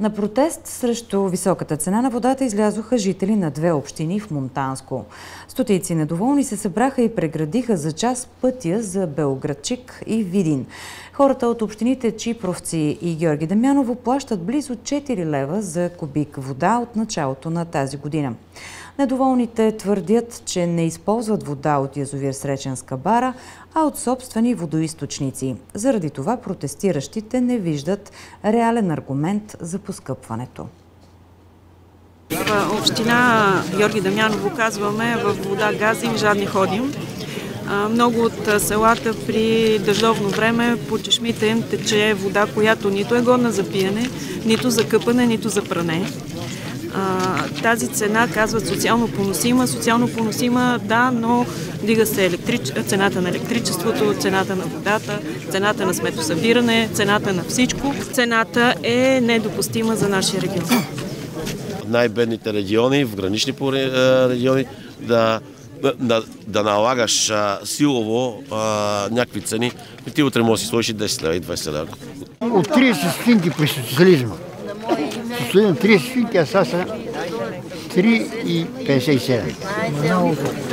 На протест срещу високата цена на водата излязоха жители на две общини в Монтанско. Стотици недоволни се събраха и преградиха за час пътя за Белградчик и Видин. Хората от общините Чипровци и Георги Дамяново плащат близо 4 лева за кубик вода от началото на тази година. Недоволните твърдят, че не използват вода от язовир Среченска бара, а от собствени водоисточници. Заради това протестиращите не виждат реален аргумент за поскъпването. В община Георги Дамяново казваме в вода газим, жадни ходим. Много от селата при дъждовно време по чешмите им тече вода, която нито е годна за пиене, нито за къпане, нито за пране тази цена, казват социално поносима. Социално поносима, да, но дига се електрич... цената на електричеството, цената на водата, цената на сметосъбиране, цената на всичко. Цената е недопустима за нашия регион. Най-бедните региони, в гранични региони, да да, да налагаш а, силово а, някакви цени, ти утре можеш да си сложиш 10 лева и 20 лева. От 30 стинки при социализма. Sunt três e seis 57.